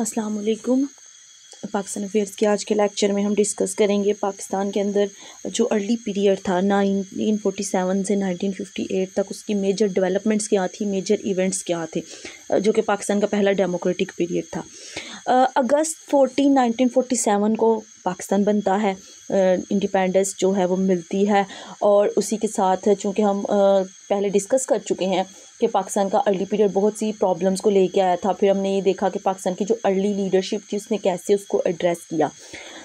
अस्सलाम पाकिस्तान अफेयर्स के आज के लेक्चर में हम डिस्कस करेंगे पाकिस्तान के अंदर जो अर्ली पीरियड था, नाइनटीन फोर्टी सेवन से नाइनटीन फिफ्टी एट तक उसकी मेजर डेवलपमेंट्स क्या थी मेजर इवेंट्स क्या थे, जो कि पाकिस्तान का पहला डेमोक्रेटिक पीरियड था। August fourteen, nineteen forty seven को पाकिस्तान बनता है। इंडिपेंडेंस जो है वो मिलती है और उसी के साथ चूँकि हम पहले डिस्कस कर चुके हैं कि पाकिस्तान का अर्ली पीरियड बहुत सी प्रॉब्लम्स को लेके आया था, फिर हमने ये देखा कि पाकिस्तान की जो अर्ली लीडरशिप थी उसने कैसे उसको एड्रेस किया।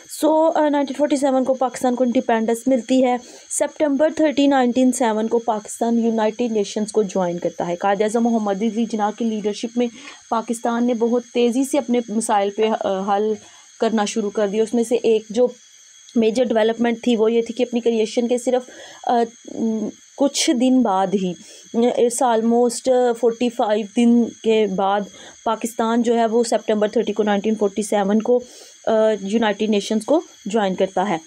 सो नाइनटीन फोर्टी सेवन को पाकिस्तान को इंडिपेंडेंस मिलती है। सितंबर थर्टी नाइनटीन सेवन को पाकिस्तान यूनाइटेड नेशंस को ज्वाइन करता है। कायद अजम मोहम्मद अली जना की लीडरशिप में पाकिस्तान ने बहुत तेज़ी से अपने मसाइल पे हल करना शुरू कर दिया। उसमें से एक जो मेजर डेवलपमेंट थी वो ये थी कि अपनी क्रिएशन के सिर्फ़ कुछ दिन बाद ही इट्स आलमोस्ट फोर्टी फाइव दिन के बाद पाकिस्तान जो है वो सितंबर थर्टी को नाइनटीन फोर्टी सेवन को यूनाइटेड नेशंस को ज्वाइन करता है।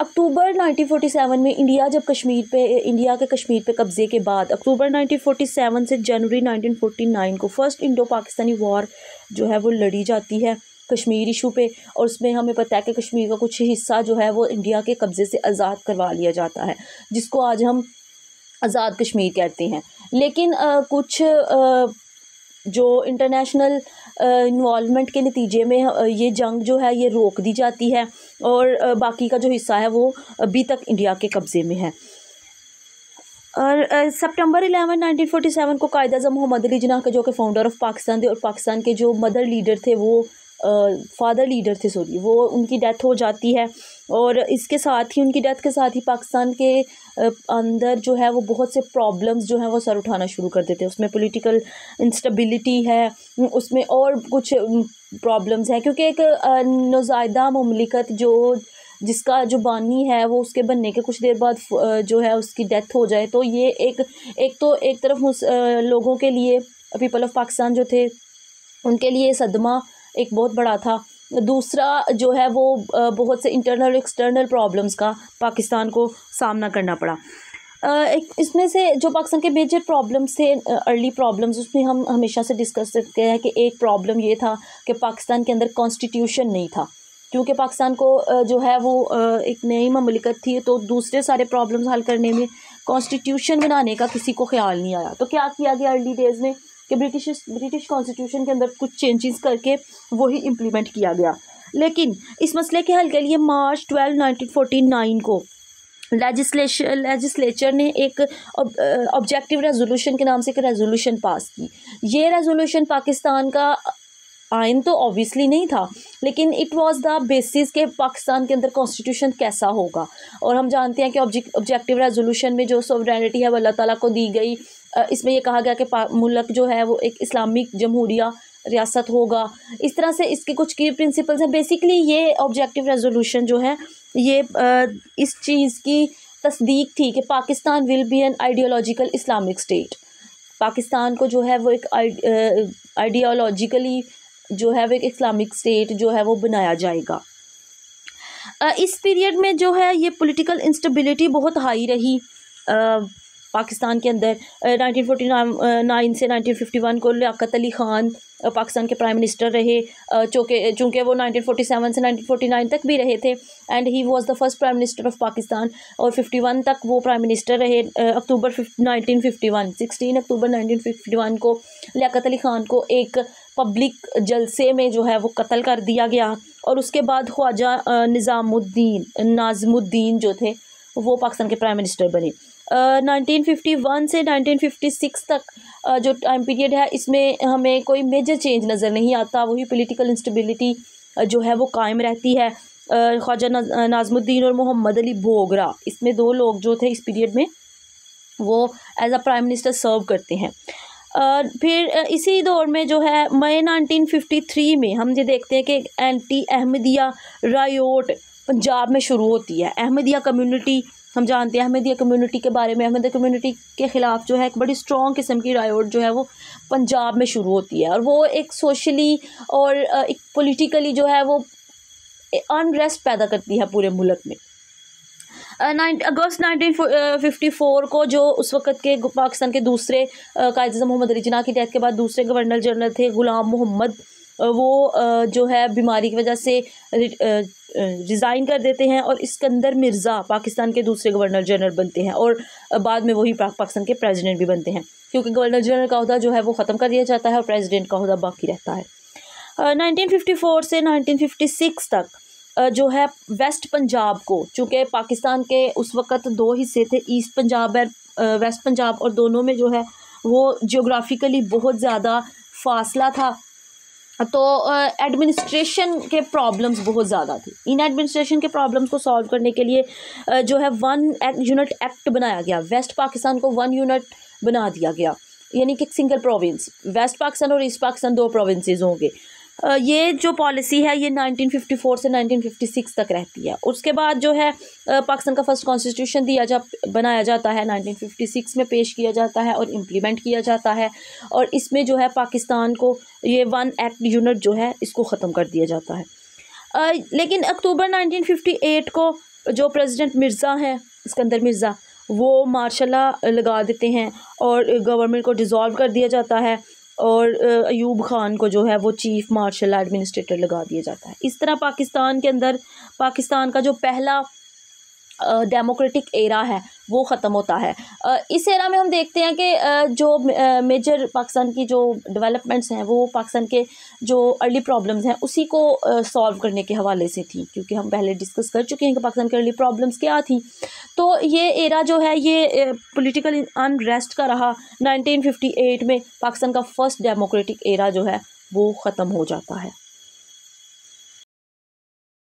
अक्टूबर 1947 में इंडिया जब कश्मीर पे इंडिया के कश्मीर पे कब्ज़े के बाद अक्टूबर 1947 से जनवरी 1949 को फ़र्स्ट इंडो पाकिस्तानी वॉर जो है वो लड़ी जाती है। कश्मीर इशू पे और उसमें हमें पता है कि कश्मीर का कुछ हिस्सा जो है वो इंडिया के कब्ज़े से आज़ाद करवा लिया जाता है जिसको आज हम आज़ाद कश्मीर कहते हैं। लेकिन आ, कुछ आ, जो इंटरनेशनल इन्वॉलमेंट के नतीजे में ये जंग जो है ये रोक दी जाती है और बाकी का जो हिस्सा है वो अभी तक इंडिया के कब्ज़े में है। और September eleven nineteen forty seven को कायद अजम मोहम्मद अली जना के जो कि फाउंडर ऑफ़ पाकिस्तान थे और पाकिस्तान के जो मदर लीडर थे वो फादर लीडर थे सॉरी वो उनकी डेथ हो जाती है और इसके साथ ही, उनकी डेथ के साथ ही पाकिस्तान के अंदर जो है वो बहुत से प्रॉब्लम्स जो हैं वो सर उठाना शुरू कर देते हैं। उसमें पॉलिटिकल इंस्टेबिलिटी है, उसमें और कुछ प्रॉब्लम्स हैं। क्योंकि एक नौजायदा ममलिकत जो, जिसका जो बानी है, वो उसके बनने के कुछ देर बाद जो है उसकी डेथ हो जाए तो ये एक एक तो एक तरफ़ लोगों के लिए पीपल ऑफ़ पाकिस्तान जो थे, उनके लिए सदमा एक बहुत बड़ा था। दूसरा जो है वो बहुत से इंटरनल एक्सटर्नल प्रॉब्लम्स का पाकिस्तान को सामना करना पड़ा। एक इसमें से जो पाकिस्तान के मेजर प्रॉब्लम्स थे अर्ली प्रॉब्लम्स उसमें हम हमेशा से डिस्कस करते हैं कि एक प्रॉब्लम ये था कि पाकिस्तान के अंदर कॉन्स्टिट्यूशन नहीं था। क्योंकि पाकिस्तान को जो है वो एक नई ममलिकत थी तो दूसरे सारे प्रॉब्लम्स हल करने में कॉन्स्टिट्यूशन बनाने का किसी को ख्याल नहीं आया। तो क्या किया गया अर्ली डेज़ में? कि ब्रिटिश ब्रिटिश कॉन्स्टिट्यूशन के अंदर कुछ चेंजेस करके वही इम्प्लीमेंट किया गया। लेकिन इस मसले के हल के लिए मार्च ट्वेल्व, नाइनटीन नाइन को लेजिस्लेशन लेजिस्लेचर ने एक ऑब्जेक्टिव रेजोल्यूशन के नाम से एक रेजोल्यूशन पास की। ये रेजोल्यूशन पाकिस्तान का आयन तो ऑब्वियसली नहीं था, लेकिन इट वाज द बेसिस के पाकिस्तान के अंदर कॉन्स्टिट्यूशन कैसा होगा? और हम जानते हैं कि ऑब्जेक्टिव रेजोल्यूशन में जो सॉवरेनिटी है वो अल्लाह ताला को दी गई इसमें यह कहा गया कि मुल्क जो है वो एक इस्लामिक जमहूरिया रियासत होगा। इस तरह से इसके कुछ की प्रिंसिपल्स हैं। बेसिकली ये ऑब्जेक्टिव रेजोल्यूशन जो है, ये इस चीज़ की तस्दीक थी कि Pakistan will be an ideological Islamic state Pakistan को जो है वो एक आइडियोलॉजिकली जो है वो एक इस्लामिक स्टेट जो है वो बनाया जाएगा। इस पीरियड में जो है ये पॉलिटिकल इंस्टेबिलिटी बहुत हाई रही। पाकिस्तान के अंदर नाइनटीन फोर्टी नाइन से नाइनटीन फिफ्टी वन को लियाकत अली ख़ान पाकिस्तान के प्राइम मिनिस्टर रहे चूँकि चूँकि वो नाइनटीन फोर्टी सेवन से नाइनटीन फोर्टी नाइन तक भी रहे थे and he was the first prime minister of Pakistan और फिफ्टी वन तक वो प्राइम मिनिस्टर रहे October nineteen fifty one sixteen October nineteen fifty one को लियाकत अली ख़ान को एक पब्लिक जलसे में जो है वो कत्ल कर दिया गया, और उसके बाद ख्वाजा निज़ामुद्दीन, नाजमुद्दीन जो थे, वो पाकिस्तान के प्राइम मिनिस्टर बने। नाइनटीन फिफ्टी वन से नाइनटीन फिफ्टी सिक्स तक जो टाइम पीरियड है, इसमें हमें कोई मेजर चेंज नज़र नहीं आता। वही पोलिटिकल इंस्टेबिलिटी जो है, वो कायम रहती है। ख्वाजा नाजमुद्दीन और मोहम्मद अली बोगरा, इसमें दो लोग जो थे इस पीरियड में, वो as a prime minister serve करते हैं। फिर इसी दौर में जो है, मई 1953 में हम ये देखते हैं कि एंटी अहमदिया रायोट पंजाब में शुरू होती है। अहमदिया कम्युनिटी हम जानते हैं अहमदिया कम्युनिटी के बारे में। अहमदिया कम्युनिटी के ख़िलाफ़ जो है एक बड़ी स्ट्रॉन्ग किस्म की रायोट जो है वो पंजाब में शुरू होती है। और वो एक सोशली और एक पोलिटिकली जो है वो अनरेस्ट पैदा करती है पूरे मुल्क में। अगस्त नाइनटीन फिफ्टी फोर को जो उस वक़्त के पाकिस्तान के दूसरे कायद मोहम्मद अली जना की डेथ के बाद दूसरे गवर्नर जनरल थे ग़ुलाम मोहम्मद। वो जो है बीमारी की वजह से रिज़ाइन कर देते हैं और इसकंदर मिर्ज़ा पाकिस्तान के दूसरे गवर्नर जनरल बनते हैं और बाद में वही पाकिस्तान के प्रेसिडेंट भी बनते हैं। क्योंकि गवर्नर जनरल का अहदा जो है वो ख़त्म कर दिया जाता है और प्रेसिडेंट का अहदा बाकी रहता है। नाइनटीन फिफ्टी फोर से नाइनटीन फिफ्टी सिक्स तक जो है वेस्ट पंजाब को, चूँकि पाकिस्तान के उस वक़्त दो हिस्से थे, ईस्ट पंजाब और वेस्ट पंजाब और दोनों में जो है वो जियोग्राफिकली बहुत ज़्यादा फासला था। तो एडमिनिस्ट्रेशन के प्रॉब्लम्स बहुत ज़्यादा थी। इन एडमिनिस्ट्रेशन के प्रॉब्लम्स को सॉल्व करने के लिए जो है वन यूनिट एक्ट बनाया गया। वेस्ट पाकिस्तान को वन यूनिट बना दिया गया। यानी कि सिंगल प्रोविंस वेस्ट पाकिस्तान और ईस्ट पाकिस्तान दो प्रोविंसेस होंगे। ये जो पॉलिसी है, ये 1954 से 1956 तक रहती है। उसके बाद जो है पाकिस्तान का फ़र्स्ट कॉन्स्टिट्यूशन दिया जा, बनाया जाता है 1956 में पेश किया जाता है और इम्प्लीमेंट किया जाता है और इसमें जो है, पाकिस्तान को ये वन एक्ट यूनिट जो है, इसको ख़त्म कर दिया जाता है। लेकिन अक्टूबर 1958 को जो प्रेसिडेंट मिर्ज़ा हैं, सिकंदर मिर्ज़ा, वो मार्शला लगा देते हैं और गवर्नमेंट को डिज़ोल्व कर दिया जाता है। और अयूब ख़ान को जो है वो चीफ़ मार्शल एडमिनिस्ट्रेटर लगा दिया जाता है। इस तरह पाकिस्तान के अंदर, पाकिस्तान का जो पहला डेमोक्रेटिक एरा है वो ख़त्म होता है। इस एरा में हम देखते हैं कि जो मेजर पाकिस्तान की जो डेवलपमेंट्स हैं, वो पाकिस्तान के जो अर्ली प्रॉब्लम्स हैं, उसी को सॉल्व करने के हवाले से थी, क्योंकि हम पहले डिस्कस कर चुके हैं कि पाकिस्तान की अर्ली प्रॉब्लम्स क्या थी। तो ये एरा जो है, ये पॉलिटिकल अनरेस्ट का रहा। 1958 में पाकिस्तान का फ़र्स्ट डेमोक्रेटिक एरा जो है, वो ख़त्म हो जाता है।